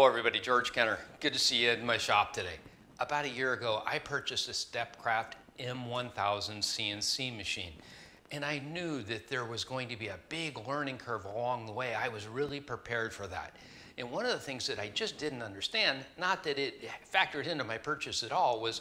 Hello, everybody. George Kenner. Good to see you in my shop today. About a year ago, I purchased a Stepcraft M1000 CNC machine. And I knew that there was going to be a big learning curve along the way. I was really prepared for that. And one of the things that I just didn't understand, not that it factored into my purchase at all, was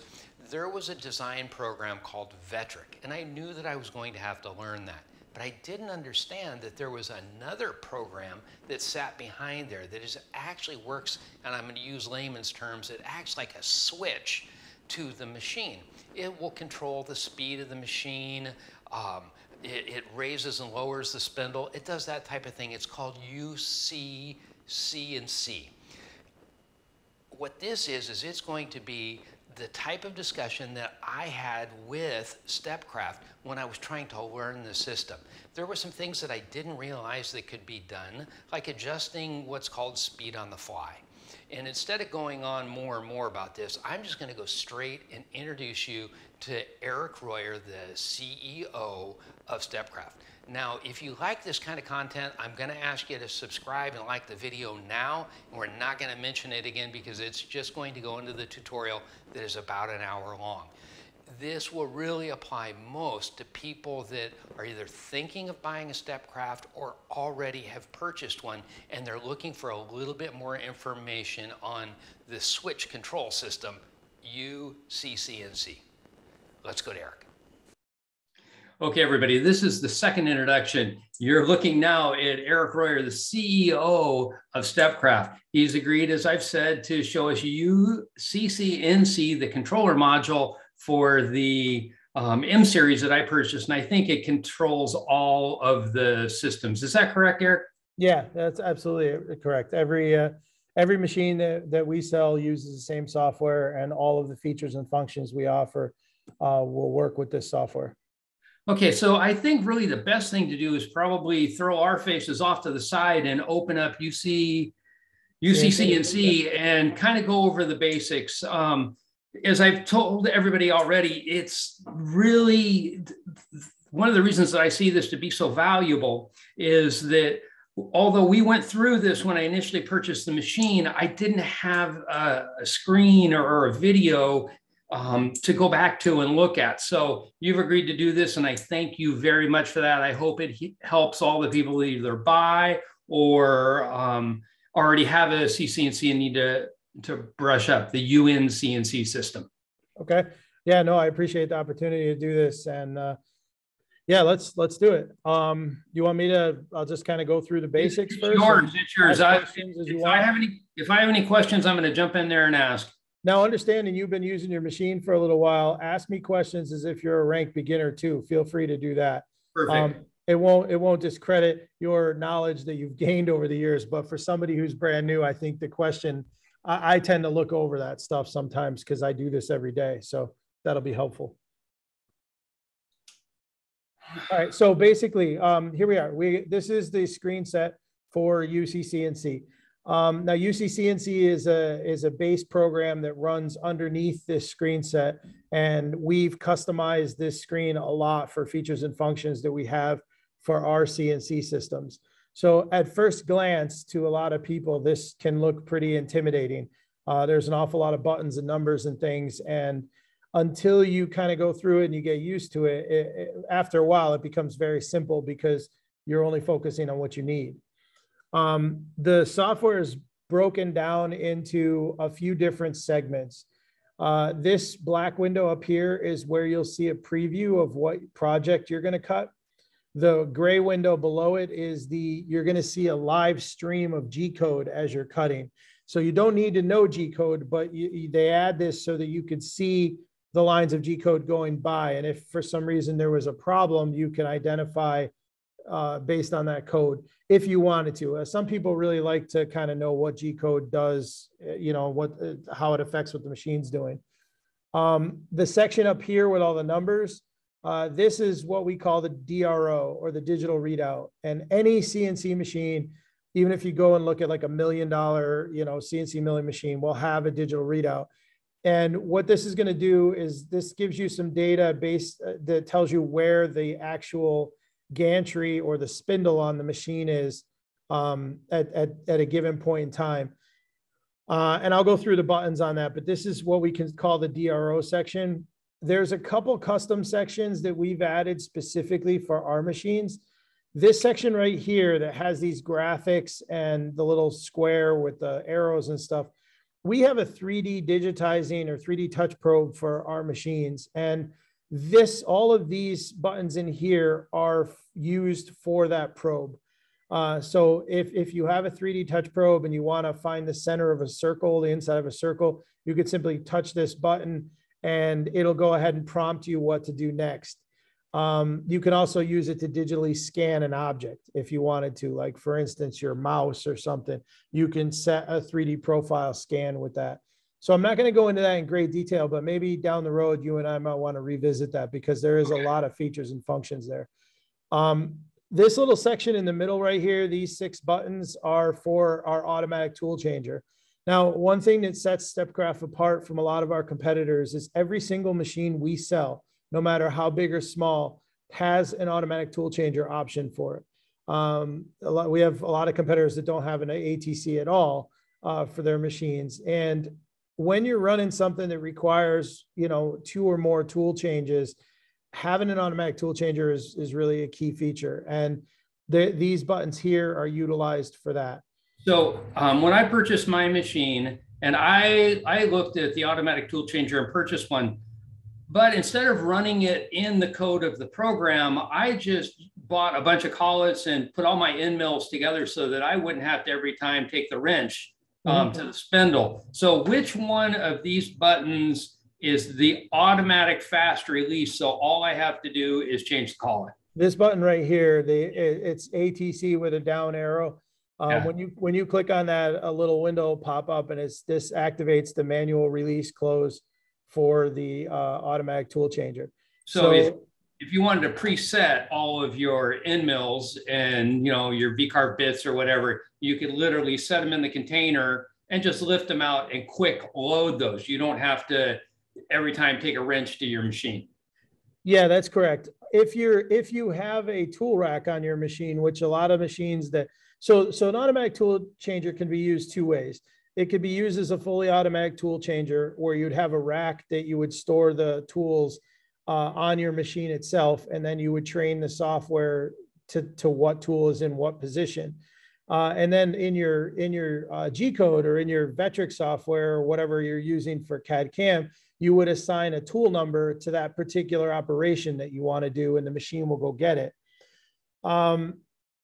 there was a design program called Vectric. And I knew that I was going to have to learn that. But I didn't understand that there was another program that sat behind there that is actually works, and I'm going to use layman's terms, it acts like a switch to the machine. It will control the speed of the machine. Um, it, it, raises and lowers the spindle. It does that type of thing. It's called UCCNC. What this is, is it's going to be the type of discussion that I had with Stepcraft when I was trying to learn the system. There were some things that I didn't realize that could be done, like adjusting what's called speed on the fly. And instead of going on more and more about this, I'm just going to go straight and introduce you to Erick Royer, the CEO of Stepcraft. Now, if you like this kind of content, I'm going to ask you to subscribe and like the video now. We're not going to mention it again because it's just going to go into the tutorial that is about an hour long. This will really apply most to people that are either thinking of buying a Stepcraft or already have purchased one and they're looking for a little bit more information on the switch control system, UCCNC. Let's go to Erick. Okay, everybody, this is the second introduction. You're looking now at Erick Royer, the CEO of Stepcraft. He's agreed, as I've said, to show us UCCNC, the controller module for the um, M series that I purchased. And I think it controls all of the systems. Is that correct, Erick? Yeah, that's absolutely correct. Every uh, every machine that, that we sell uses the same software, and all of the features and functions we offer uh, will work with this software. Okay, so I think really the best thing to do is probably throw our faces off to the side and open up UC, UCCNC and C and kind of go over the basics. Um, as I've told everybody already, it's really one of the reasons that I see this to be so valuable is that although we went through this when I initially purchased the machine, I didn't have a, a screen or, or, a video um, to go back to and look at. So you've agreed to do this, and I thank you very much for that. I hope it helps all the people that either buy or um, already have a CCNC and need to to brush up the UCCNC system. Okay. Yeah. No, I appreciate the opportunity to do this, and uh, yeah, let's let's do it. Um, you want me to? I'll just kind of go through the basics it's first. Yours. It's yours. I, if I have any, if I have any questions, I'm going to jump in there and ask. Now, understanding you've been using your machine for a little while, ask me questions as if you're a rank beginner too. Feel free to do that. Perfect. Um, it won't it won't discredit your knowledge that you've gained over the years. But for somebody who's brand new, I think the question I, I tend to look over that stuff sometimes because I do this every day. So that'll be helpful. All right. So basically, um, here we are. We this is the screen set for UCCNC. Um, now UCCNC is a is a base program that runs underneath this screen set, and we've customized this screen a lot for features and functions that we have for our CNC systems. So at first glance, to a lot of people, this can look pretty intimidating. Uh, there's an awful lot of buttons and numbers and things, and until you kind of go through it and you get used to it, it, it, after a while, it becomes very simple because you're only focusing on what you need. Um, the software is broken down into a few different segments. Uh, this black window up here is where you'll see a preview of what project you're going to cut. The gray window below it is the, you're going to see a live stream of G code as you're cutting. So you don't need to know G code, but you, they add this so that you could see the lines of G code going by. And if for some reason there was a problem, you can identify uh, based on that code if you wanted to. Uh, some people really like to kind of know what G code does, uh, you know, what uh, how it affects what the machine's doing. Um, the section up here with all the numbers, uh, this is what we call the DRO or the digital readout. And any CNC machine, even if you go and look at like a million dollar, you know, CNC milling machine, will have a digital readout. And what this is going to do is this gives you some data based that tells you where the actual gantry or the spindle on the machine is um, at, at, at a given point in time. Uh, and I'll go through the buttons on that, but this is what we can call the DRO section. There's a couple custom sections that we've added specifically for our machines. This section right here that has these graphics and the little square with the arrows and stuff, we have a 3D digitizing or 3D touch probe for our machines. And this, all of these buttons in here are used for that probe. Uh, so if, if you have a 3D touch probe and you want to find the center of a circle, the inside of a circle, you could simply touch this button and it'll go ahead and prompt you what to do next. Um, you can also use it to digitally scan an object if you wanted to, like for instance, your mouse or something. You can set a 3D profile scan with that. So I'm not going to go into that in great detail, but maybe down the road, you and I might want to revisit that because there is a lot of features and functions there. Um, this little section in the middle right here, these six buttons are for our automatic tool changer. Now, one thing that sets Stepcraft apart from a lot of our competitors is every single machine we sell, no matter how big or small, has an automatic tool changer option for it. Um, a lot, we have a lot of competitors that don't have an ATC at all uh, for their machines. And when you're running something that requires, you know, two or more tool changes, having an automatic tool changer is, is really a key feature. And the, these buttons here are utilized for that. So um, when I purchased my machine, and I I looked at the automatic tool changer and purchased one, but instead of running it in the code of the program, I just bought a bunch of collets and put all my end mills together so that I wouldn't have to every time take the wrench um, to the spindle. So which one of these buttons is the automatic fast release? So all I have to do is change the collet. This button right here, the, it- it's ATC with a down arrow. Um, Yeah. when you, when you click on that, a little window pop up and it's, this activates the manual release close for the, uh, automatic tool changer. So if, if you wanted to preset all of your end mills and you know your V-carve bits or whatever, you could literally set them in the container and just lift them out and quick load those. You don't have to every time take a wrench to your machine. Yeah, that's correct. If you're, if you have a tool rack on your machine, which a lot of machines that, so, so an automatic tool changer can be used two ways. It could be used as a fully automatic tool changer where you'd have a rack that you would store the tools uh, on your machine itself, and then you would train the software to, to what tool is in what position. Uh, and then in your in your uh, G code or in your Vectric software or whatever you're using for CAD CAM, you would assign a tool number to that particular operation that you want to do, and the machine will go get it. Um,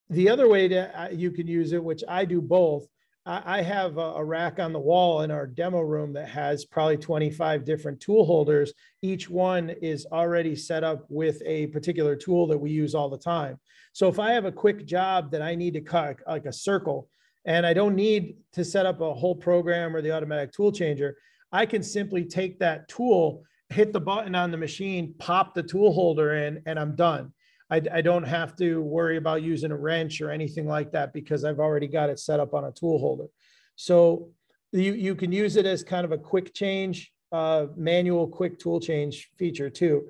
the other way that uh, you can use it, which I do both, I, have a rack on the wall in our demo room that has probably 25 different tool holders. Each one is already set up with a particular tool that we use all the time. So if I have a quick job that I need to cut like a circle, and I don't need to set up a whole program or the automatic tool changer, I can simply take that tool, hit the button on the machine, pop the tool holder in, and I'm done. I, I don't have to worry about using a wrench or anything like that because I've already got it set up on a tool holder. So you, you can use it as kind of a quick change, uh, manual quick tool change feature too.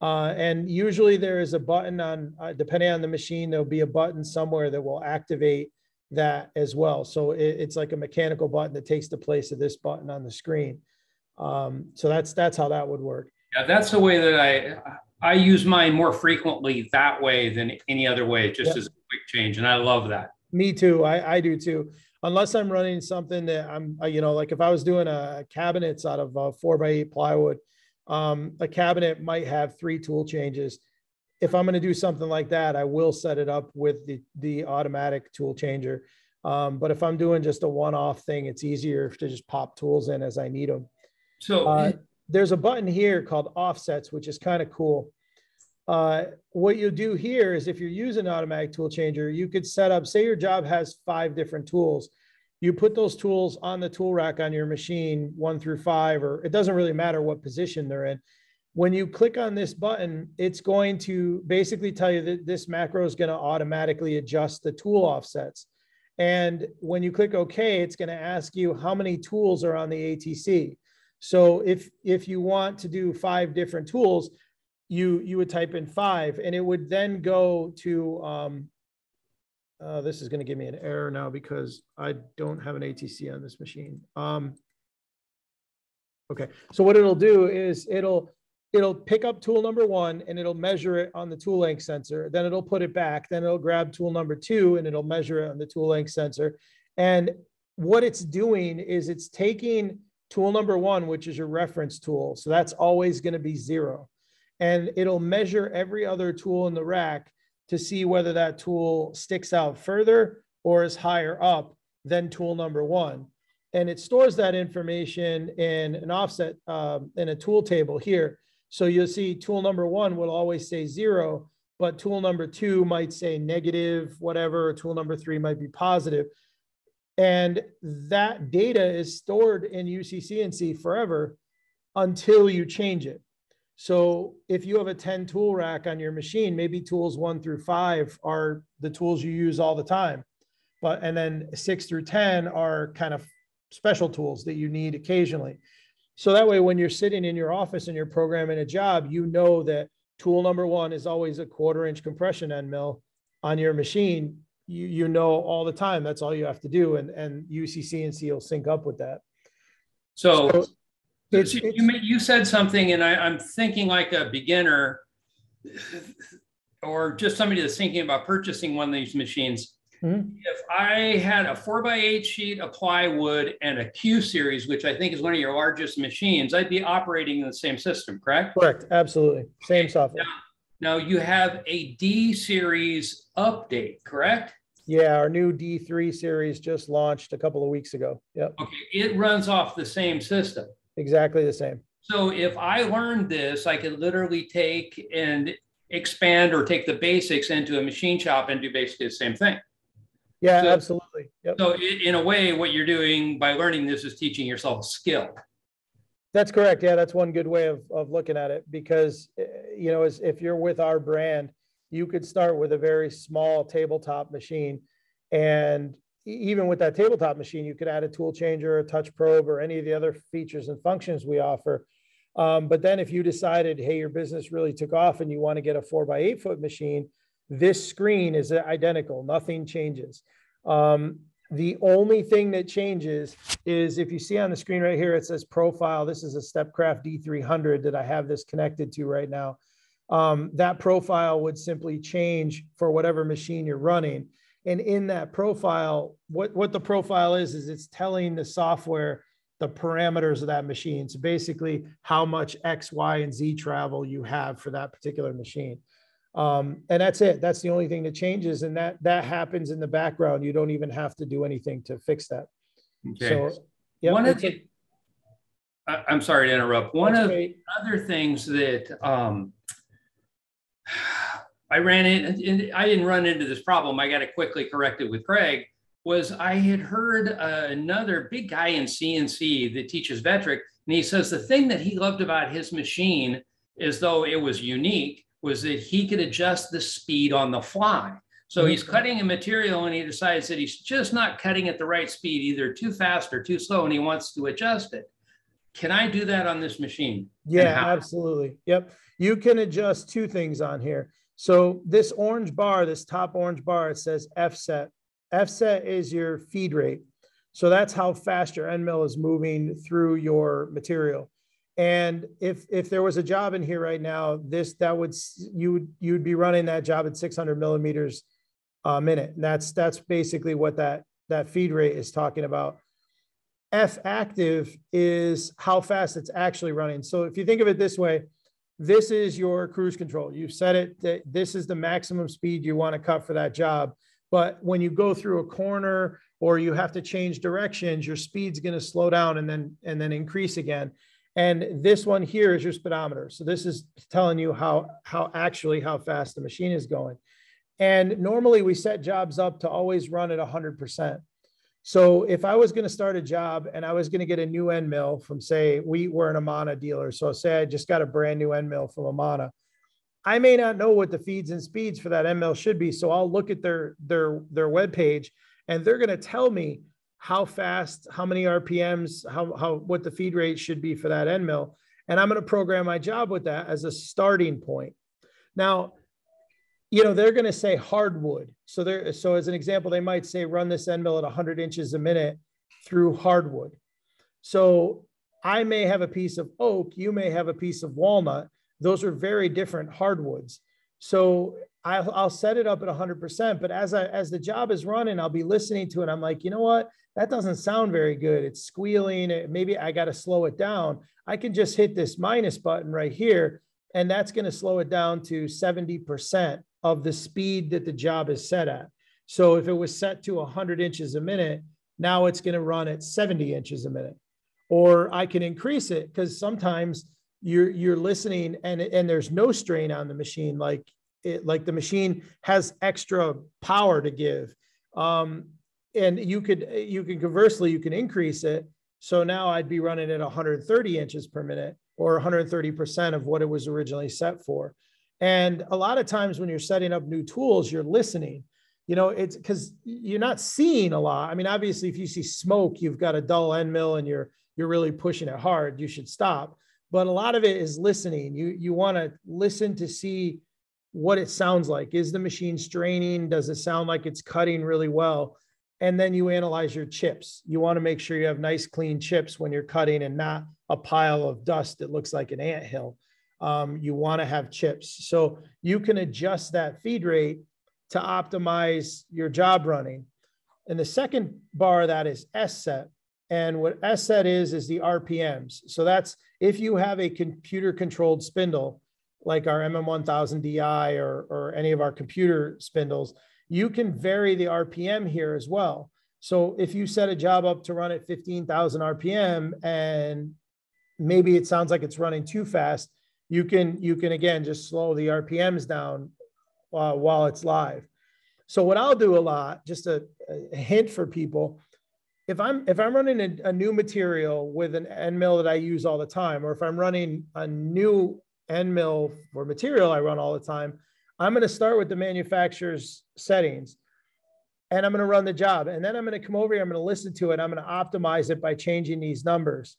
Uh, and usually there is a button on, uh, depending on the machine, there'll be a button somewhere that will activate that as well. So it, it's like a mechanical button that takes the place of this button on the screen. Um, so that's that's how that would work. Yeah, that's the way that I I use mine more frequently that way than any other way, just Yep. as a quick change, and I love that. Me too. I, I do too. Unless I'm running something that I'm, uh, you know, like if I was doing a cabinets out of uh, four by eight plywood, um, a cabinet might have three tool changes. If I'm going to do something like that, I will set it up with the the automatic tool changer. Um, but if I'm doing just a one-off thing, it's easier to just pop tools in as I need them. So Uh, there's a button here called offsets, which is kind of cool. Uh, what you'll do here is if you're using an automatic tool changer, you could set up, say your job has five different tools. You put those tools on the tool rack on your machine, one through five, or it doesn't really matter what position they're in. When you click on this button, it's going to basically tell you that this macro is going to automatically adjust the tool offsets. And when you click OK, it's going to ask you how many tools are on the ATC. So if if you want to do five different tools, you you would type in five, and it would then go to um, uh, this is going to give me an error now because I don't have an ATC on this machine. Um, okay, so what it'll do is it'll it'll pick up tool number one and it'll measure it on the tool length sensor. Then it'll put it back. Then it'll grab tool number two and it'll measure it on the tool length sensor. And what it's doing is it's taking tool number one, which is your reference tool. So that's always going to be zero. And it'll measure every other tool in the rack to see whether that tool sticks out further or is higher up than tool number one. And it stores that information in an offset um, in a tool table here. So you'll see tool number one will always say zero, but tool number two might say negative, whatever, tool number three might be positive. And that data is stored in UCCNC forever until you change it. So if you have a 10 tool rack on your machine, maybe tools one through five are the tools you use all the time. But and then six through 10 are kind of special tools that you need occasionally. So that way, when you're sitting in your office and you're programming a job, you know that tool number one is always a quarter inch compression end mill on your machine. You, you know all the time. That's all you have to do. And, and UCCNC will sync up with that. So, so it's, you, it's, you said something, and I, I'm thinking like a beginner or just somebody that's thinking about purchasing one of these machines Mm-hmm. If I had a four by eight sheet of plywood and a Q series, which I think is one of your largest machines, I'd be operating in the same system, correct? Correct. Absolutely. Same software. Now, now you have a D series update, correct? Yeah, our new D3 series just launched a couple of weeks ago. Yep. Okay. It runs off the same system. Exactly the same. So if I learned this, I could literally take and expand or take the basics into a machine shop and do basically the same thing. Yeah, so, absolutely. Yep. So in a way, what you're doing by learning this is teaching yourself a skill. That's correct. Yeah, that's one good way of, of looking at it because, eh, you know, as if you're with our brand, you could start with a very small tabletop machine. And even with that tabletop machine, you could add a tool changer, a touch probe, or any of the other features and functions we offer. Um, but then if you decided, hey, your business really took off and you want to get a four by eight foot machine, this screen is identical, nothing changes. Um, the only thing that changes is if you see on the screen right here, it says profile. This is a Stepcraft D300 that I have this connected to right now. Um, that profile would simply change for whatever machine you're running. And in that profile, what, what the profile is, is it's telling the software the parameters of that machine. So basically how much X, Y, and Z travel you have for that particular machine. Um, and that's it. That's the only thing that changes, and that that happens in the background. You don't even have to do anything to fix that. Okay. So, yeah. One of the, I, am sorry to interrupt. One of the other things that um, I ran in, I didn't run into this problem. I got it quickly corrected with Craig. Was I had heard uh, another big guy in CNC that teaches Vectric, and he says the thing that he loved about his machine as though it was unique was that he could adjust the speed on the fly. So he's mm-hmm. cutting a material and he decides that he's just not cutting at the right speed, either too fast or too slow, and he wants to adjust it. Can I do that on this machine? Yeah, absolutely. Yep. You can adjust two things on here. So this orange bar, this top orange bar, it says F-set. F-set is your feed rate. So that's how fast your end mill is moving through your material. And if if there was a job in here right now, this that would you would you would be running that job at 600 millimeters a minute. And that's that's basically what that that feed rate is talking about. F active is how fast it's actually running. So if you think of it this way, this is your cruise control. You've set it that this is the maximum speed you want to cut for that job. But when you go through a corner or you have to change directions, your speed's going to slow down and then and then increase again. And this one here is your speedometer. So this is telling you how, how actually how fast the machine is going. And normally we set jobs up to always run at 100%. So if I was going to start a job and I was going to get a new end mill from, say, we were an Amana dealer. So say I just got a brand new end mill from Amana. I may not know what the feeds and speeds for that end mill should be. So I'll look at their their their web page and they're going to tell me how fast, how many RPMs, how, how what the feed rate should be for that end mill. And I'm going to program my job with that as a starting point. Now, you know, they're going to say hardwood. So there, so as an example, they might say run this end mill at 100 inches a minute through hardwood. So I may have a piece of oak, you may have a piece of walnut. Those are very different hardwoods. So I'll, I'll set it up at 100%. But as I as the job is running, I'll be listening to it. I'm like, you know what? That doesn't sound very good. It's squealing. Maybe I got to slow it down. I can just hit this minus button right here, and that's going to slow it down to 70% of the speed that the job is set at. So if it was set to 100 inches a minute, now it's going to run at 70 inches a minute. Or I can increase it because sometimes you're you're listening and and there's no strain on the machine like it like the machine has extra power to give um and you could you can conversely you can increase it so now i'd be running at 130 inches per minute or 130% of what it was originally set for and a lot of times when you're setting up new tools you're listening you know it's because you're not seeing a lot i mean obviously if you see smoke you've got a dull end mill and you're you're really pushing it hard you should stop but a lot of it is listening. You you want to listen to see what it sounds like. Is the machine straining? Does it sound like it's cutting really well? And then you analyze your chips. You want to make sure you have nice clean chips when you're cutting and not a pile of dust that looks like an ant hill. Um, you want to have chips. So you can adjust that feed rate to optimize your job running. And the second bar that is S set. And what S set is, is the RPMs. So that's if you have a computer controlled spindle, like our MM1000 DI or, or any of our computer spindles, you can vary the RPM here as well. So if you set a job up to run at 15,000 RPM and maybe it sounds like it's running too fast, you can, you can again, just slow the RPMs down uh, while it's live. So what I'll do a lot, just a, a hint for people, if I'm if I'm running a, a, new material with an end mill that I use all the time, or if I'm running a new end mill for material I run all the time, I'm going to start with the manufacturer's settings, and I'm going to run the job, and then I'm going to come over here, I'm going to listen to it, I'm going to optimize it by changing these numbers.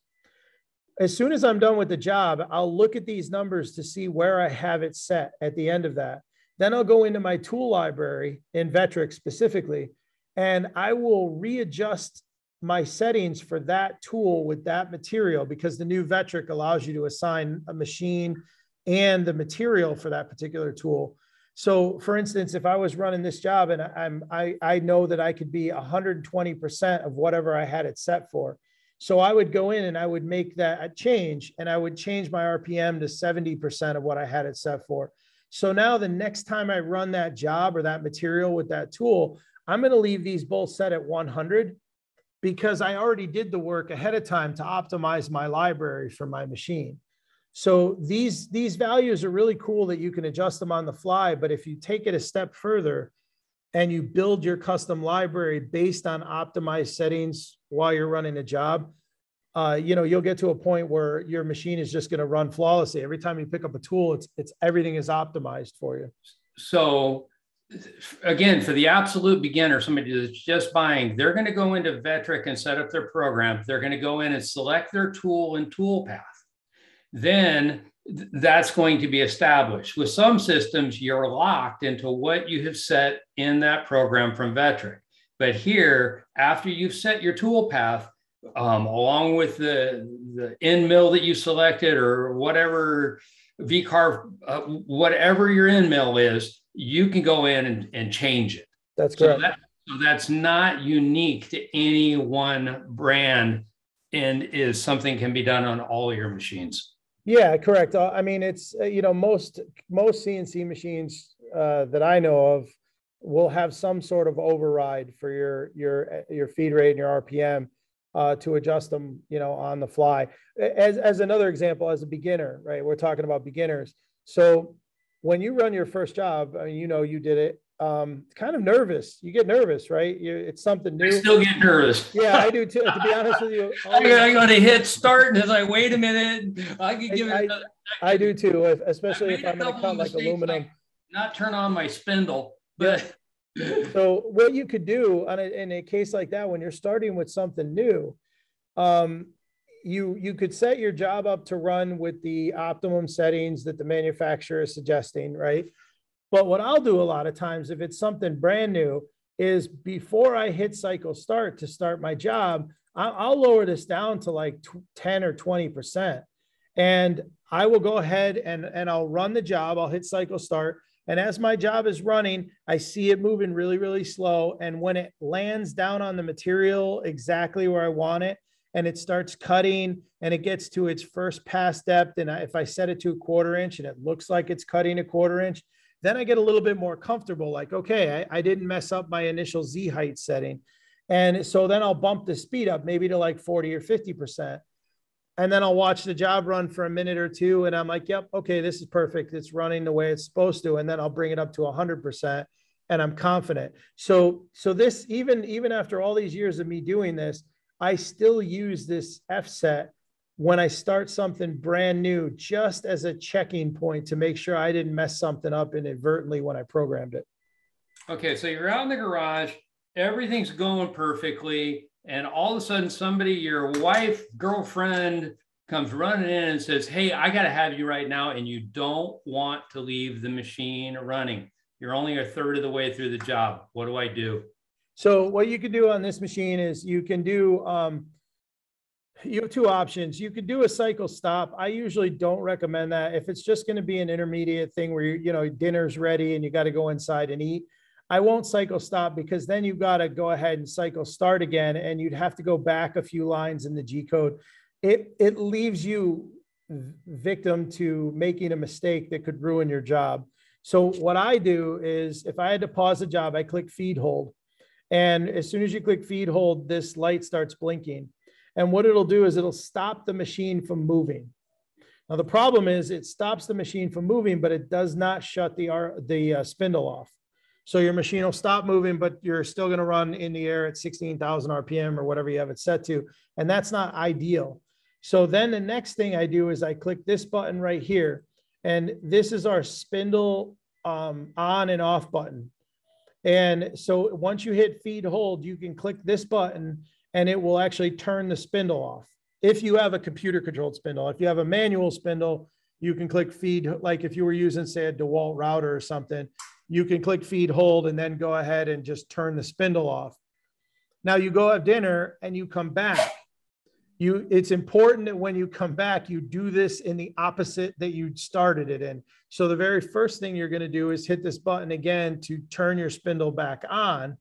As soon as I'm done with the job, I'll look at these numbers to see where I have it set at the end of that. Then I'll go into my tool library in Vectric specifically, and I will readjust my settings for that tool with that material because the new Vectric allows you to assign a machine and the material for that particular tool. So for instance, if I was running this job and I'm, I, I know that I could be 120% of whatever I had it set for. So I would go in and I would make that change and I would change my RPM to 70% of what I had it set for. So now the next time I run that job or that material with that tool, I'm going to leave these both set at 100 because I already did the work ahead of time to optimize my library for my machine. So these, these values are really cool that you can adjust them on the fly. But if you take it a step further and you build your custom library based on optimized settings while you're running a job, uh, you know, you'll get to a point where your machine is just going to run flawlessly. Every time you pick up a tool, it's, it's everything is optimized for you. So again, for the absolute beginner, somebody that's just buying, they're going to go into Vectric and set up their program. They're going to go in and select their tool and tool path. Then that's going to be established. With some systems, you're locked into what you have set in that program from Vectric. But here, after you've set your tool path, um, along with the, the end mill that you selected or whatever VCarve, uh, whatever your end mill is, you can go in and, and change it. That's correct. So, that, so that's not unique to any one brand and is something can be done on all your machines. Yeah, correct. Uh, I mean, it's, uh, you know, most, most CNC machines uh, that I know of will have some sort of override for your, your, uh, your feed rate and your RPM uh, to adjust them, you know, on the fly. As, as another example, as a beginner, right? We're talking about beginners. So when you run your first job, I mean, you know, you did it. Um, kind of nervous. You get nervous, right? You, it's something new. I still get nervous. Yeah, I do too. to be honest with you, I, I got to hit start, and as I wait a minute, I could give I, it. I, I do too, especially if I'm going to cut like aluminum. Like not turn on my spindle, but. so what you could do on a, in a case like that, when you're starting with something new, um, you you could set your job up to run with the optimum settings that the manufacturer is suggesting, right? But what I'll do a lot of times, if it's something brand new, is before I hit cycle start to start my job, I'll, lower this down to like 10 or 20%. And I will go ahead and, and I'll run the job. I'll hit cycle start. And as my job is running, I see it moving really, really slow. And when it lands down on the material exactly where I want it, and it starts cutting and it gets to its first pass depth, and if I set it to a quarter inch and it looks like it's cutting a quarter inch, then I get a little bit more comfortable. Like, okay, I, I didn't mess up my initial Z height setting. And so then I'll bump the speed up maybe to like 40 or 50% and then I'll watch the job run for a minute or two, and I'm like, "Yep, okay, this is perfect. It's running the way it's supposed to." And then I'll bring it up to 100%, and I'm confident. So, so this even even after all these years of me doing this, I still use this F set when I start something brand new, just as a checking point to make sure I didn't mess something up inadvertently when I programmed it. Okay, so you're out in the garage, everything's going perfectly and all of a sudden somebody your wife girlfriend comes running in and says hey i got to have you right now and you don't want to leave the machine running. You're only a third of the way through the job. What do i do? So what you can do on this machine is you can do um, you have two options you could do a cycle stop i usually don't recommend that if it's just going to be an intermediate thing where you you know dinner's ready and you got to go inside and eat I won't cycle stop because then you've got to go ahead and cycle start again, and you'd have to go back a few lines in the G code. It it leaves you victim to making a mistake that could ruin your job. So what I do is if I had to pause a job, I click feed hold. And as soon as you click feed hold, this light starts blinking. And what it'll do is it'll stop the machine from moving. Now the problem is it stops the machine from moving, but it does not shut the, the uh, spindle off. So your machine will stop moving, but you're still going to run in the air at 16,000 RPM or whatever you have it set to. And that's not ideal. So then the next thing I do is I click this button right here. And this is our spindle um, on and off button. And so once you hit feed hold, you can click this button and it will actually turn the spindle off. If you have a computer controlled spindle, if you have a manual spindle, you can click feed, like if you were using, say, a DeWalt router or something, you can click feed hold and then go ahead and just turn the spindle off. Now you go have dinner and you come back. You, it's important that when you come back, you do this in the opposite that you started it in. So the very first thing you're going to do is hit this button again to turn your spindle back on.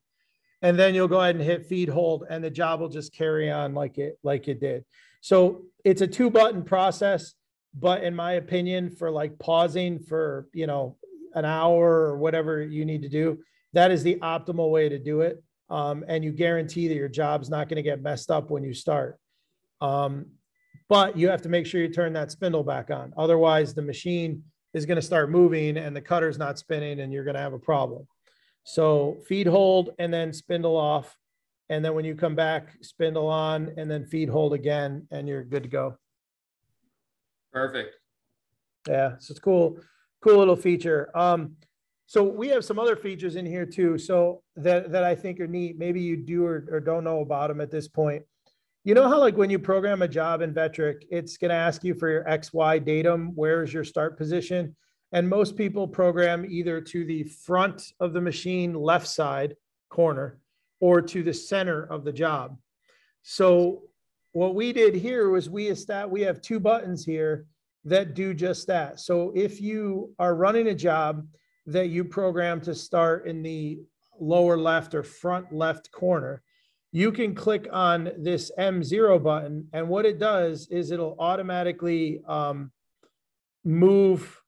And then you'll go ahead and hit feed hold and the job will just carry on like it, like it did. So it's a two button process, but in my opinion, for like pausing for, you know, an hour or whatever you need to do, that is the optimal way to do it. Um, and you guarantee that your job's not going to get messed up when you start. Um, but you have to make sure you turn that spindle back on. Otherwise, the machine is going to start moving and the cutter's not spinning and you're going to have a problem. So feed hold and then spindle off. And then when you come back, spindle on and then feed hold again and you're good to go. Perfect. Yeah, so it's cool cool little feature. Um, so we have some other features in here too. So that, that I think are neat. Maybe you do or, or don't know about them at this point. You know how like when you program a job in Vectric, it's going to ask you for your XY datum. Where's your start position? And most people program either to the front of the machine, left side corner, or to the center of the job. So what we did here was we we have two buttons here that do just that. So if you are running a job that you program to start in the lower left or front left corner, you can click on this M0 button. And what it does is it'll automatically um, move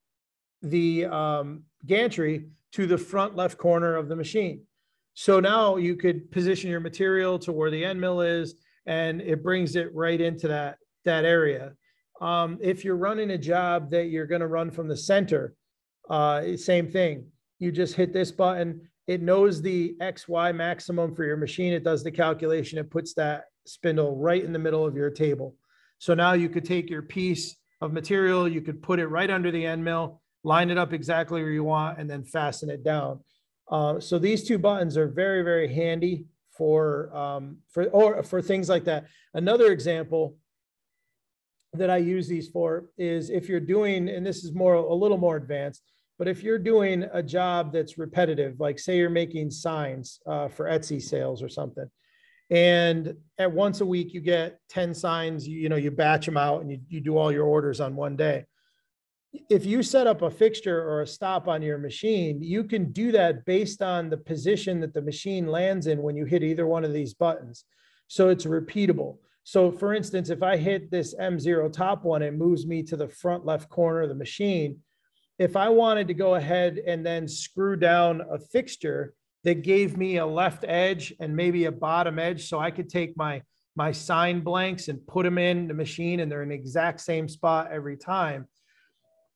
the um, gantry to the front left corner of the machine. So now you could position your material to where the end mill is, and it brings it right into that, that area. Um, if you're running a job that you're going to run from the center, uh, same thing. You just hit this button. It knows the XY maximum for your machine. It does the calculation. It puts that spindle right in the middle of your table. So now you could take your piece of material, you could put it right under the end mill, line it up exactly where you want, and then fasten it down. Uh, so these two buttons are very, very handy for um, for or for things like that. Another example that I use these for is if you're doing, and this is more a little more advanced, But if you're doing a job that's repetitive, like say you're making signs uh, for Etsy sales or something, and at once a week you get 10 signs, you, you know, you batch them out and you, you do all your orders on one day. If you set up a fixture or a stop on your machine, you can do that based on the position that the machine lands in when you hit either one of these buttons. So it's repeatable. So for instance, if I hit this M0 top one, it moves me to the front left corner of the machine. If I wanted to go ahead and then screw down a fixture that gave me a left edge and maybe a bottom edge, so I could take my, my sign blanks and put them in the machine and they're in the exact same spot every time.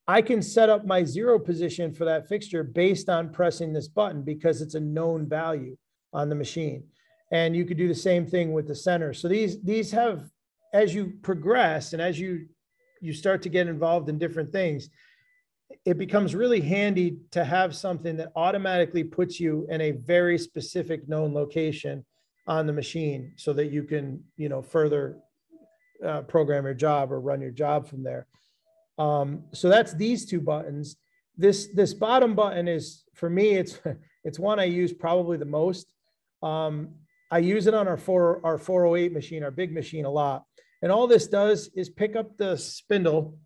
I can set up my zero position for that fixture based on pressing this button because it's a known value on the machine. And you could do the same thing with the center. So these, these have, as you progress and as you, you start to get involved in different things, it becomes really handy to have something that automatically puts you in a very specific known location on the machine so that you can, you know, further uh, program your job or run your job from there. Um, so that's these two buttons. This this bottom button is for me. It's it's one I use probably the most. Um, I use it on our four our 408 machine, our big machine, a lot. And all this does is pick up the spindle,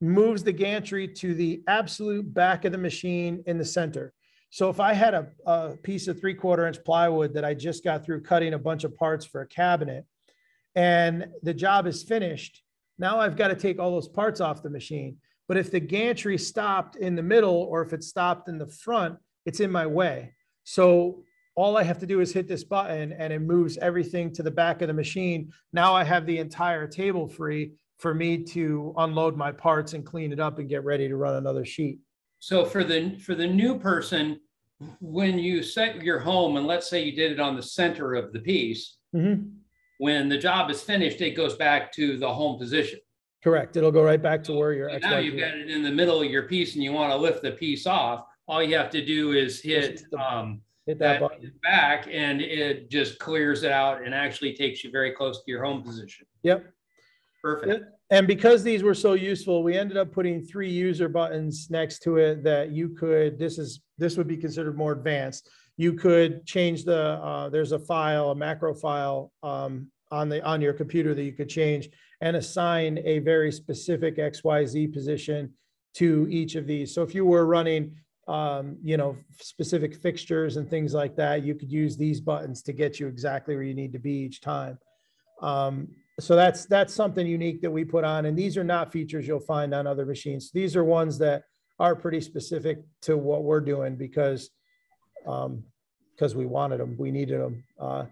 moves the gantry to the absolute back of the machine in the center. So if I had a, a piece of three quarter inch plywood that I just got through cutting a bunch of parts for a cabinet, and the job is finished, now I've got to take all those parts off the machine. But if the gantry stopped in the middle or if it stopped in the front, it's in my way. So all I have to do is hit this button and it moves everything to the back of the machine. Now I have the entire table free for me to unload my parts and clean it up and get ready to run another sheet. So for the for the new person, when you set your home, and let's say you did it on the center of the piece, Mhm. When the job is finished, it goes back to the home position. Correct. It'll go right back to where your So now you've got it in the middle of your piece and you want to lift the piece off. All you have to do is hit um, hit that that button. back and it just clears it out and actually takes you very close to your home position. Yep. Perfect. And because these were so useful, we ended up putting three user buttons next to it that you could, this is, this would be considered more advanced. You could change the, uh, there's a file, a macro file, um, on the, on your computer that you could change and assign a very specific XYZ position to each of these. So if you were running, um, you know, specific fixtures and things like that, you could use these buttons to get you exactly where you need to be each time. Um, so that's that's something unique that we put on, and these are not features you'll find on other machines. These are ones that are pretty specific to what we're doing because um, because we wanted them, we needed them. Uh,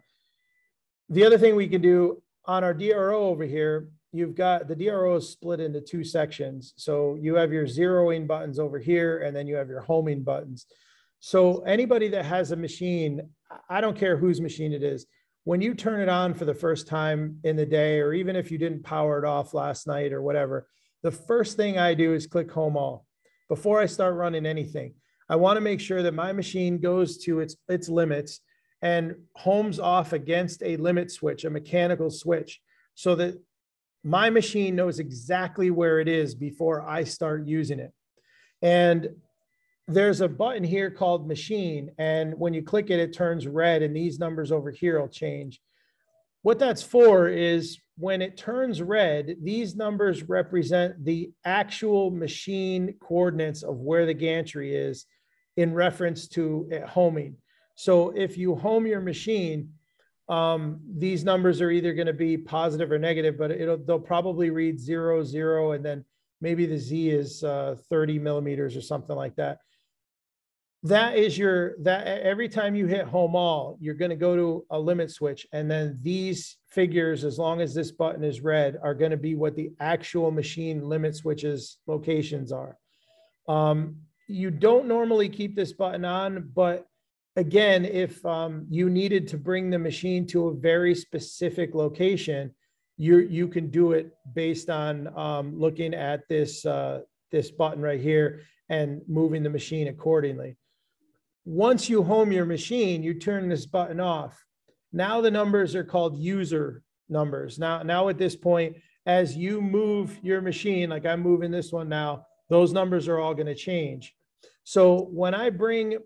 the other thing we can do on our DRO over here, you've got the DRO is split into two sections. So you have your zeroing buttons over here, and then you have your homing buttons. So anybody that has a machine, I don't care whose machine it is, when you turn it on for the first time in the day, or even if you didn't power it off last night or whatever, the first thing I do is click home all before I start running anything. I want to make sure that my machine goes to its its limits and homes off against a limit switch, a mechanical switch, so that my machine knows exactly where it is before I start using it. And there's a button here called machine. And when you click it, it turns red and these numbers over here will change. What that's for is when it turns red, these numbers represent the actual machine coordinates of where the gantry is in reference to uh, homing. So if you home your machine, um, these numbers are either going to be positive or negative, but it'll they'll probably read zero, zero, and then maybe the Z is uh, 30 millimeters or something like that. That is your that every time you hit home all, you're going to go to a limit switch, and then these figures, as long as this button is red, are going to be what the actual machine limit switches locations are. Um, you don't normally keep this button on, but again, if um, you needed to bring the machine to a very specific location, you you can do it based on um, looking at this uh, this button right here and moving the machine accordingly. Once you home your machine, you turn this button off. Now the numbers are called user numbers. Now, now at this point, as you move your machine, like I'm moving this one now, those numbers are all going to change. So when I bring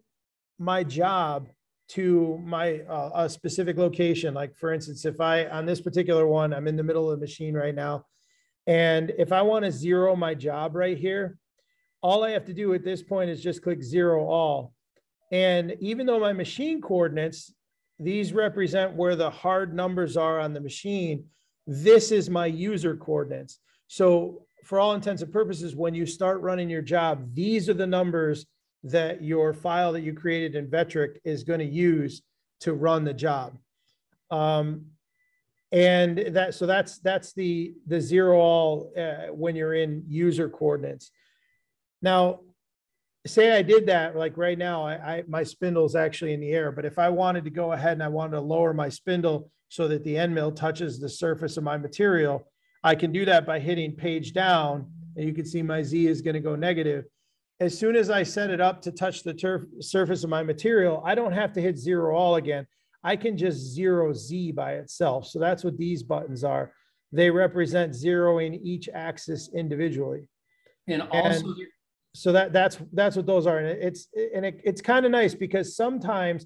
my job to my uh, a specific location, like for instance, if I on this particular one, I'm in the middle of the machine right now, and if I want to zero my job right here, all I have to do at this point is just click zero all. And even though my machine coordinates, these represent where the hard numbers are on the machine, this is my user coordinates. So for all intents and purposes, when you start running your job, these are the numbers that your file that you created in Vectric is going to use to run the job. Um, and that so that's that's the the zero all uh, when you're in user coordinates. Now, say I did that like right now, I, I my spindle is actually in the air. But if I wanted to go ahead and I wanted to lower my spindle so that the end mill touches the surface of my material, I can do that by hitting page down and you can see my Z is going to go negative. As soon as I set it up to touch the turf, surface of my material, I don't have to hit zero all again. I can just zero Z by itself. So that's what these buttons are. They represent zeroing each axis individually. And also, And- So that that's that's what those are. And it's and it, it's kind of nice because sometimes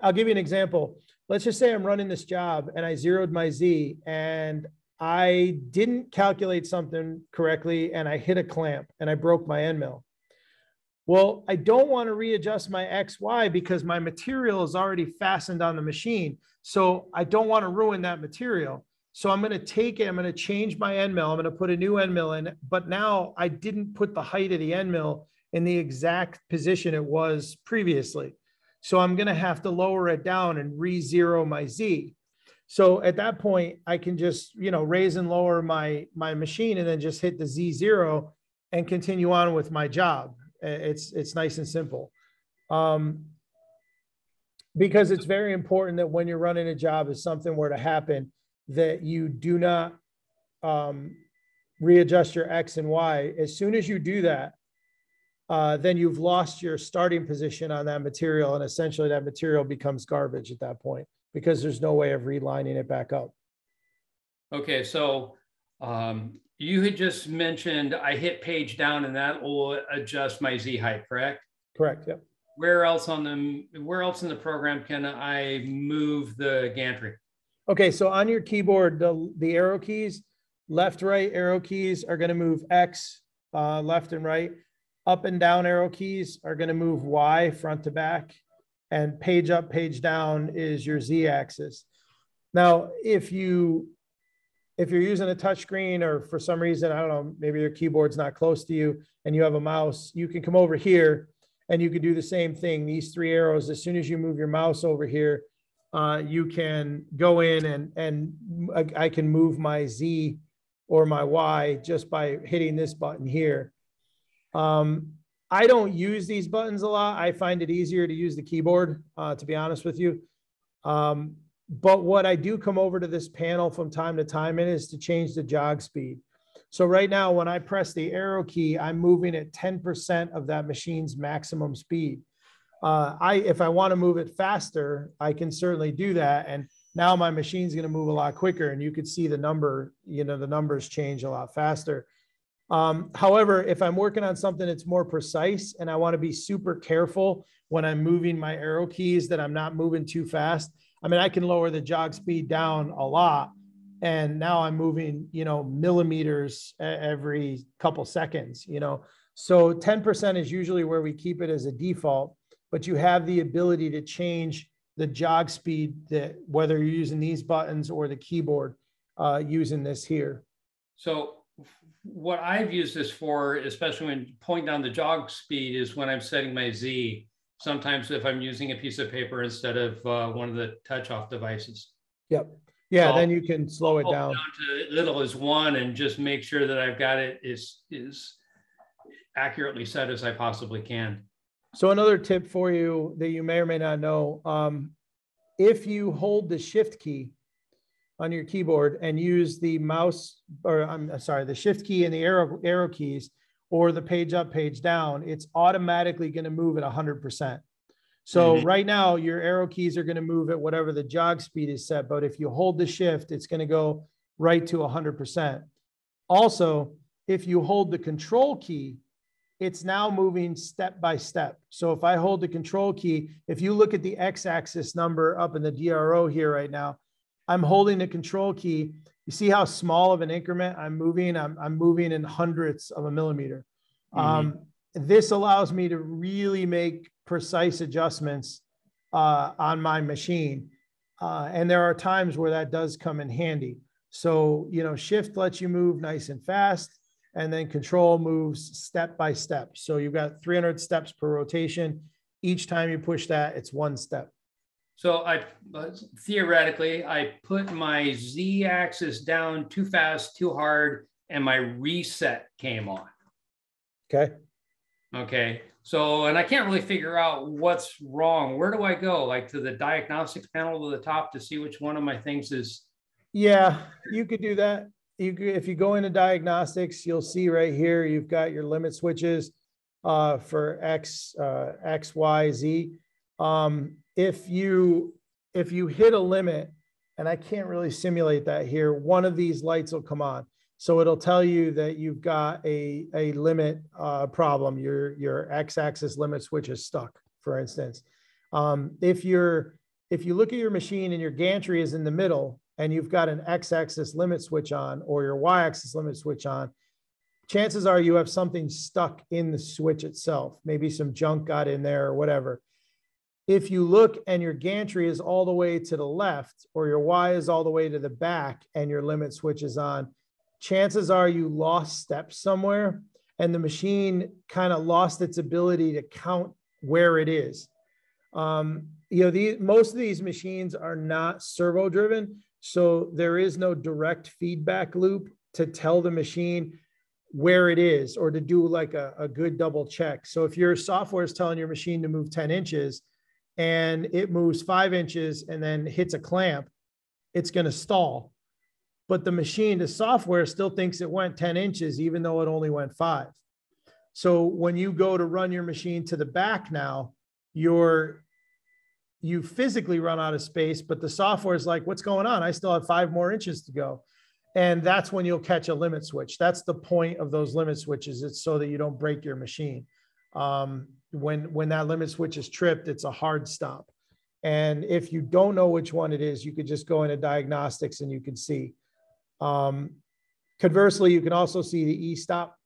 I'll give you an example. Let's just say I'm running this job and I zeroed my Z and I didn't calculate something correctly and I hit a clamp and I broke my end mill. Well, I don't want to readjust my XY because my material is already fastened on the machine. So I don't want to ruin that material. So I'm going to take it, I'm going to change my end mill. I'm going to put a new end mill in, but now I didn't put the height of the end mill in the exact position it was previously. So I'm going to have to lower it down and re-zero my Z. So at that point, I can just, you know, raise and lower my, my machine and then just hit the Z zero and continue on with my job. It's, it's nice and simple. Um, because it's very important that when you're running a job, if something were to happen, that you do not um, readjust your X and Y. As soon as you do that, uh, then you've lost your starting position on that material, and essentially that material becomes garbage at that point because there's no way of relining it back up. okay, so um, you had just mentioned I hit page down and that will adjust my Z height, correct? Correct. Yep. Where else on the, where else in the program can I move the gantry? Okay, so on your keyboard, the, the arrow keys, left, right arrow keys are gonna move X, uh, left and right. Up and down arrow keys are gonna move Y front to back. And page up, page down is your Z axis. Now, if you, if you're using a touch screen or for some reason, I don't know, maybe your keyboard's not close to you and you have a mouse, you can come over here and you can do the same thing. These three arrows, as soon as you move your mouse over here, uh, you can go in and, and I, I can move my Z or my Y just by hitting this button here. Um, I don't use these buttons a lot. I find it easier to use the keyboard, uh, to be honest with you. Um, but what I do come over to this panel from time to time in is to change the jog speed. So right now, when I press the arrow key, I'm moving at 10% of that machine's maximum speed. Uh, I, if I want to move it faster, I can certainly do that. And now my machine's going to move a lot quicker and you could see the number, you know, the numbers change a lot faster. Um, however, if I'm working on something that's more precise and I want to be super careful when I'm moving my arrow keys that I'm not moving too fast, I mean, I can lower the jog speed down a lot. And now I'm moving, you know, millimeters every couple seconds, you know. So 10% is usually where we keep it as a default, but you have the ability to change the jog speed that whether you're using these buttons or the keyboard uh, using this here. So what I've used this for, especially when point down the jog speed, is when I'm setting my Z. Sometimes if I'm using a piece of paper instead of uh, one of the touch off devices. Yep. Yeah, So- then you can slow it Hold down. to little as one and just make sure that I've got it is, is accurately set as I possibly can. So another tip for you that you may or may not know, um, if you hold the shift key on your keyboard and use the mouse, or I'm sorry, the shift key and the arrow, arrow keys, or the page up, page down, it's automatically going to move at hundred percent. So Mhm. right now, your arrow keys are going to move at whatever the jog speed is set, but if you hold the shift, it's going to go right to hundred percent. Also, if you hold the control key it's now moving step by step. So if I hold the control key, if you look at the x-axis number up in the DRO here right now, I'm holding the control key. You see how small of an increment I'm moving? I'm, I'm moving in hundredths of a millimeter. Mhm. Um, this allows me to really make precise adjustments uh, on my machine. Uh, and there are times where that does come in handy. So, you know, shift lets you move nice and fast, and then control moves step by step. So you've got 300 steps per rotation. Each time you push that, it's one step. So I uh, theoretically, I put my Z axis down too fast, too hard, and my reset came on. Okay. Okay. So, and I can't really figure out what's wrong. Where do I go? Like to the diagnostics panel to the top to see which one of my things is. Yeah, you could do that. You could, if you go into diagnostics, you'll see right here, you've got your limit switches uh, for X, uh, X, Y, Z. Um, if you, if you hit a limit, and I can't really simulate that here, one of these lights will come on. So it'll tell you that you've got a, a limit uh, problem. Your, your X-axis limit switch is stuck, for instance. Um, if you're, if you look at your machine and your gantry is in the middle and you've got an X-axis limit switch on or your Y-axis limit switch on, chances are you have something stuck in the switch itself. Maybe some junk got in there or whatever. If you look and your gantry is all the way to the left or your Y is all the way to the back and your limit switch is on, chances are you lost steps somewhere and the machine kind of lost its ability to count where it is. Um, you know, the, most of these machines are not servo driven, so there is no direct feedback loop to tell the machine where it is or to do like a, a good double check. So if your software is telling your machine to move 10 inches and it moves five inches and then hits a clamp, it's going to stall. But the machine, the software still thinks it went 10 inches, even though it only went five. So when you go to run your machine to the back now, you're you physically run out of space, but the software is like, what's going on? I still have five more inches to go. And that's when you'll catch a limit switch. That's the point of those limit switches. It's so that you don't break your machine. Um, when when that limit switch is tripped, it's a hard stop. And if you don't know which one it is, you could just go into diagnostics and you can see. Um, conversely, you can also see the e-stop.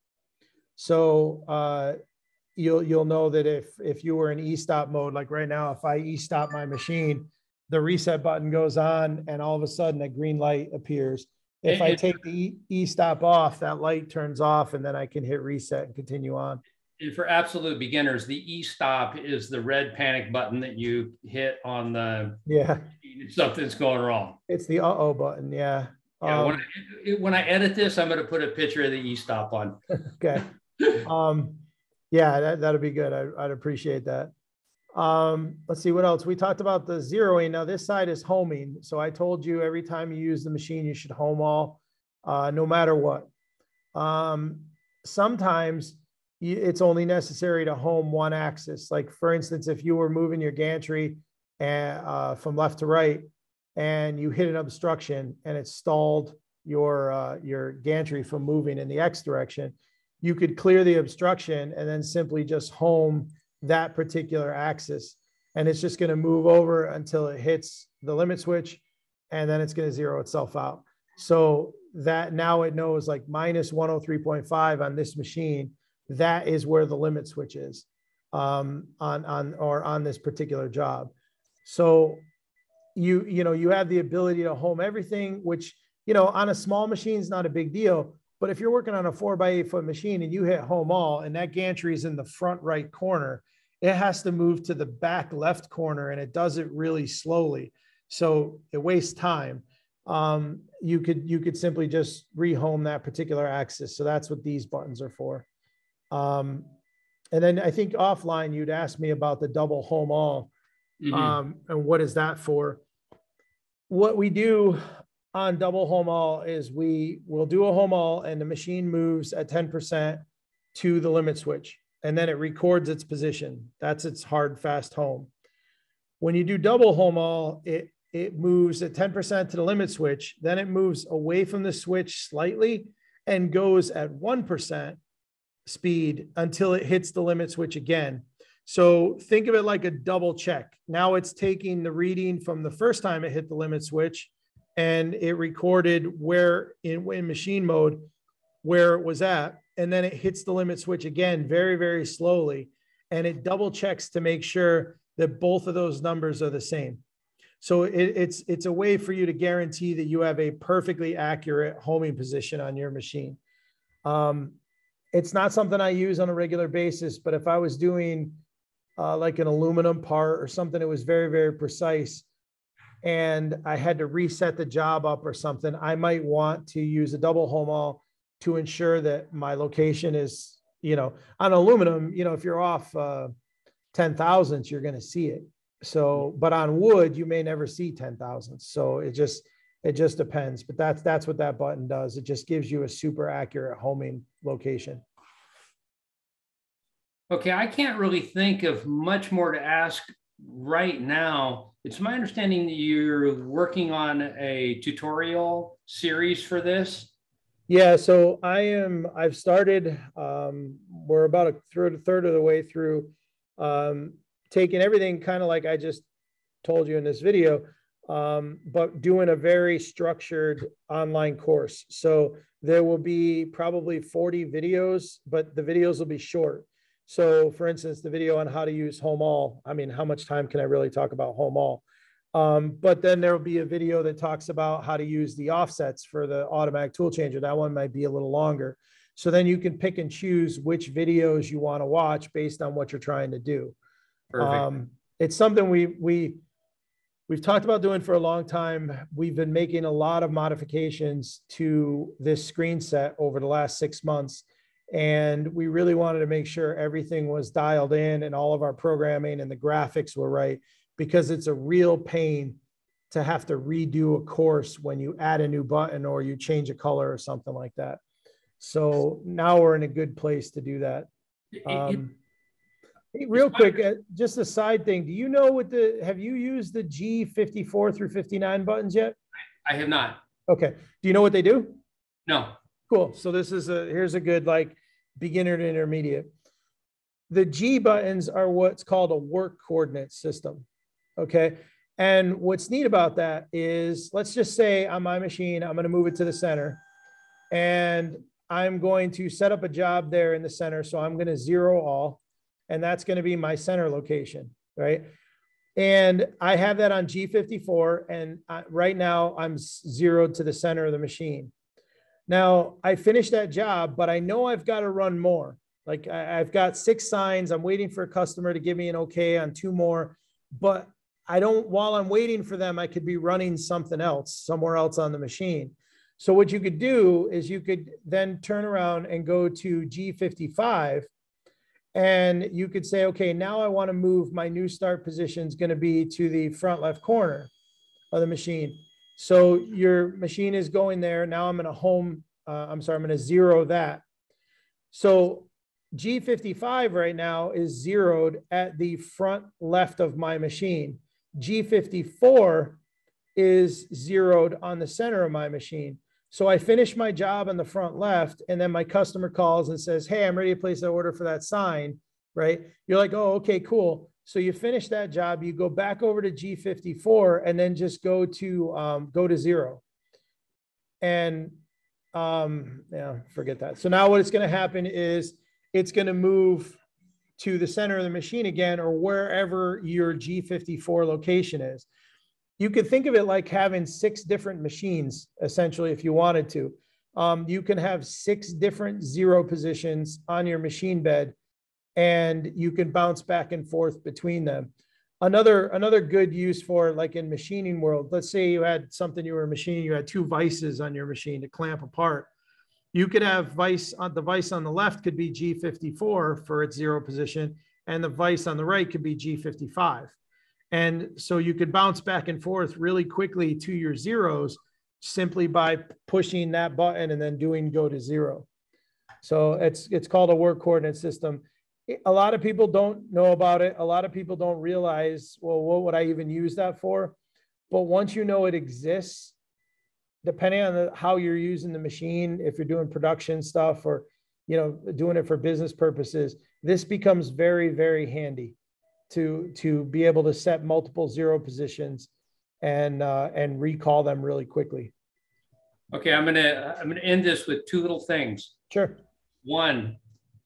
So uh, you'll you'll know that if if you were in e-stop mode, like right now, if I e-stop my machine, the reset button goes on, and all of a sudden a green light appears. If I take the e- e-stop off, that light turns off, and then I can hit reset and continue on. And for absolute beginners, the e-stop is the red panic button that you hit on the Yeah, something's going wrong. it's the uh-oh button. Yeah. Yeah, when, Um, I, when I edit this, I'm going to put a picture of the e-stop on. Okay. Um, yeah, that, that'd be good. I, I'd appreciate that. Um, let's see what else. We talked about the zeroing. Now this side is homing. So I told you every time you use the machine, you should home all, uh, no matter what. Um, sometimes it's only necessary to home one axis. Like for instance, if you were moving your gantry and, uh, from left to right and you hit an obstruction and it stalled your, uh, your gantry from moving in the X direction, you could clear the obstruction and then simply just home that particular axis. And it's just going to move over until it hits the limit switch and then it's going to zero itself out. So that now it knows like minus 103.5 on this machine, that is where the limit switch is um, on, on, or on this particular job. So you, you know, you have the ability to home everything, which, you know, on a small machine is not a big deal. But if you're working on a four by eight foot machine and you hit home all and that gantry is in the front right corner, it has to move to the back left corner and it does it really slowly. So it wastes time. Um, you could you could simply just rehome that particular axis. So that's what these buttons are for. Um, and then I think offline you'd ask me about the double home all Mhm. um, and what is that for? What we do on double home all is we will do a home all and the machine moves at 10% to the limit switch and then it records its position. That's its hard, fast home. When you do double home all, it, it moves at 10% to the limit switch, then it moves away from the switch slightly and goes at 1% speed until it hits the limit switch again. So think of it like a double check. Now it's taking the reading from the first time it hit the limit switch and it recorded where in, in machine mode where it was at. And then it hits the limit switch again very, very slowly. And it double checks to make sure that both of those numbers are the same. So it, it's it's a way for you to guarantee that you have a perfectly accurate homing position on your machine. Um, it's not something I use on a regular basis, but if I was doing uh, like an aluminum part or something that was very very precise, and I had to reset the job up or something, I might want to use a double home all to ensure that my location is, you know, on aluminum. You know, if you're off uh, ten thousandths, you're going to see it. So, but on wood, you may never see 10,000. So it just, it just depends, but that's, that's what that button does. It just gives you a super accurate homing location. Okay, I can't really think of much more to ask right now. It's my understanding that you're working on a tutorial series for this. Yeah, so I am, I've started, um, we're about a third, third of the way through. Um, taking everything kind of like I just told you in this video, um, but doing a very structured online course. So there will be probably 40 videos, but the videos will be short. So for instance, the video on how to use Home All. I mean, how much time can I really talk about Home All? Um, but then there will be a video that talks about how to use the offsets for the automatic tool changer. That one might be a little longer. So then you can pick and choose which videos you want to watch based on what you're trying to do. Perfect. Um, it's something we we we've talked about doing for a long time. We've been making a lot of modifications to this screen set over the last six months, and we really wanted to make sure everything was dialed in and all of our programming and the graphics were right because it's a real pain to have to redo a course when you add a new button or you change a color or something like that. So now we're in a good place to do that. Um, Hey, real quick, uh, just a side thing. Do you know what the, have you used the G fifty-four through fifty-nine buttons yet? I have not. Okay. Do you know what they do? No. Cool. So this is a, here's a good like beginner to intermediate. The G buttons are what's called a work coordinate system. Okay. And what's neat about that is let's just say on my machine, I'm going to move it to the center and I'm going to set up a job there in the center. So I'm going to zero all and that's going to be my center location, right? And I have that on G54, and uh, right now I'm zeroed to the center of the machine. Now I finished that job, but I know I've got to run more. Like I, I've got six signs. I'm waiting for a customer to give me an okay on two more, but I don't, while I'm waiting for them, I could be running something else somewhere else on the machine. So what you could do is you could then turn around and go to G55 and you could say, okay, now I want to move my new start position is going to be to the front left corner of the machine. So your machine is going there. Now I'm going to home, uh, I'm sorry, I'm going to zero that. So G55 right now is zeroed at the front left of my machine. G54 is zeroed on the center of my machine. So I finish my job on the front left, and then my customer calls and says, Hey, I'm ready to place an order for that sign. Right. You're like, Oh, okay, cool. So you finish that job, you go back over to G54 and then just go to um, go to zero. And um, yeah, forget that. So now what is going to happen is it's going to move to the center of the machine again or wherever your G54 location is. You could think of it like having six different machines, essentially, if you wanted to. Um, you can have six different zero positions on your machine bed, and you can bounce back and forth between them. Another another good use for like in machining world. Let's say you had something you were machining, you had two vices on your machine to clamp apart. You could have vice on the vice on the left could be G54 for its zero position, and the vice on the right could be G55. And so you could bounce back and forth really quickly to your zeros simply by pushing that button and then doing go to zero. So it's it's called a work coordinate system. A lot of people don't know about it. A lot of people don't realize, well, what would I even use that for? But once you know it exists, depending on the, how you're using the machine, if you're doing production stuff or you know, doing it for business purposes, this becomes very, very handy to, to be able to set multiple zero positions and, uh, and recall them really quickly. Okay, I'm gonna, I'm gonna end this with two little things. Sure. One,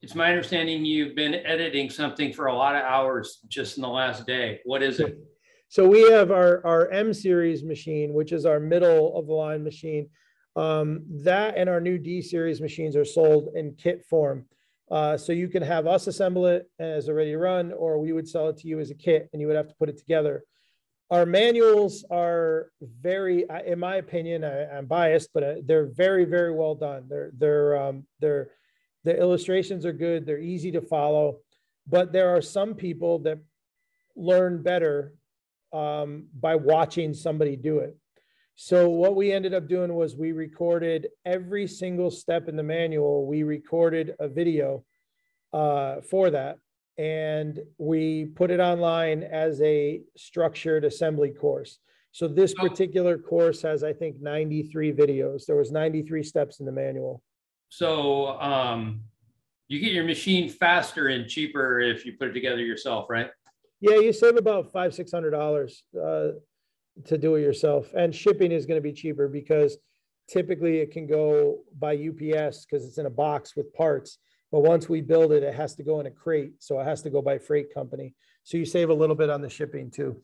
it's my understanding you've been editing something for a lot of hours just in the last day. What is it? So we have our, our M series machine, which is our middle of the line machine. Um, that and our new D series machines are sold in kit form. Uh, so you can have us assemble it as a ready run, or we would sell it to you as a kit and you would have to put it together. Our manuals are very, in my opinion, I, I'm biased, but uh, they're very, very well done. They're, they're, um, they're, the illustrations are good. They're easy to follow, but there are some people that learn better um, by watching somebody do it. So what we ended up doing was we recorded every single step in the manual. We recorded a video uh, for that, and we put it online as a structured assembly course. So this Oh. particular course has, I think, 93 videos. There was 93 steps in the manual. So, um, you get your machine faster and cheaper if you put it together yourself, right? Yeah, you save about five, six hundred dollars uh, to do it yourself, and shipping is going to be cheaper because typically it can go by UPS because it's in a box with parts. But once we build it, it has to go in a crate, so it has to go by freight company. So you save a little bit on the shipping too.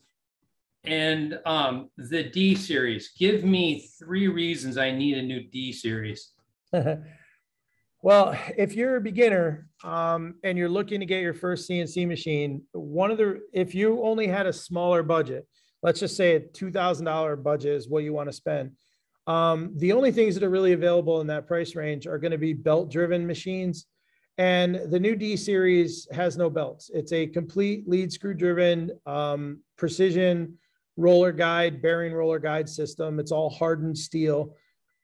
And, um, the D series, give me three reasons I need a new D series. well, if you're a beginner um, and you're looking to get your first CNC machine, one of the if you only had a smaller budget, let's just say a two thousand dollar budget is what you want to spend. Um, the only things that are really available in that price range are going to be belt driven machines. And the new D series has no belts. It's a complete lead screw driven um, precision roller guide, bearing roller guide system. It's all hardened steel.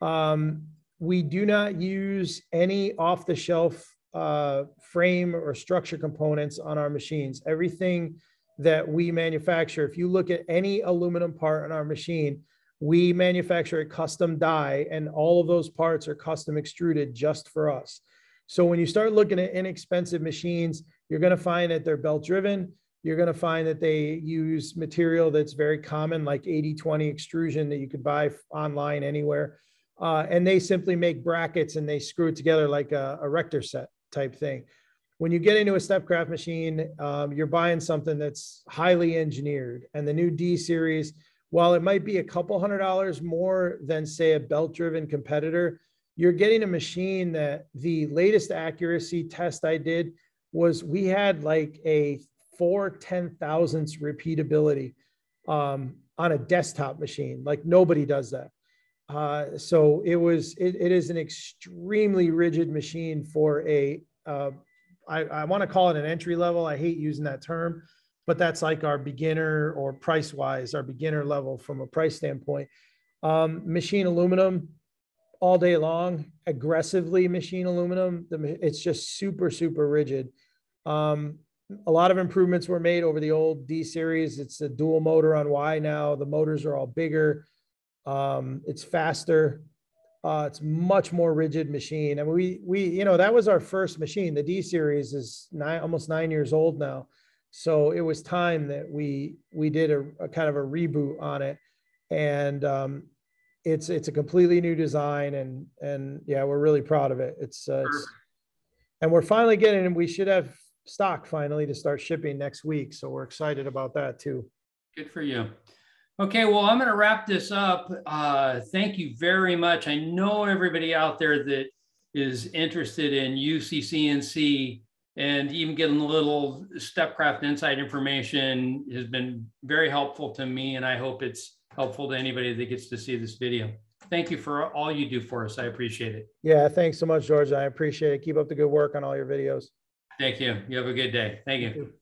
Um, we do not use any off the shelf uh, frame or structure components on our machines. Everything that we manufacture, if you look at any aluminum part on our machine, we manufacture a custom die, and all of those parts are custom extruded just for us. So when you start looking at inexpensive machines, you're going to find that they're belt driven. You're going to find that they use material that's very common, like 80 20 extrusion that you could buy online anywhere. Uh, and they simply make brackets and they screw it together like a, a rector set type thing. When you get into a Stepcraft machine, um, you're buying something that's highly engineered. And the new D series, while it might be a couple hundred dollars more than, say, a belt driven competitor, you're getting a machine that the latest accuracy test I did was we had like a four ten thousandths repeatability um, on a desktop machine. Like nobody does that. Uh, so it was it, it is an extremely rigid machine for a uh, I, I want to call it an entry level. I hate using that term, but that's like our beginner or price wise, our beginner level from a price standpoint. Um, machine aluminum all day long, aggressively machine aluminum. It's just super, super rigid. Um, a lot of improvements were made over the old D series. It's a dual motor on Y now. The motors are all bigger. Um, it's faster. Uh, it's much more rigid machine. I mean, we, we, you know, that was our first machine. The D series is nine, almost nine years old now. So it was time that we, we did a, a kind of a reboot on it. And, um, it's, it's a completely new design and, and yeah, we're really proud of it. It's, uh, it's, and we're finally getting, and we should have stock finally to start shipping next week. So we're excited about that too. Good for you. Okay, well, I'm going to wrap this up. Uh, thank you very much. I know everybody out there that is interested in UCCNC and even getting a little Stepcraft Insight information has been very helpful to me, and I hope it's helpful to anybody that gets to see this video. Thank you for all you do for us. I appreciate it. Yeah, thanks so much, George. I appreciate it. Keep up the good work on all your videos. Thank you. You have a good day. Thank you. you.